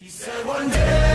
He said one day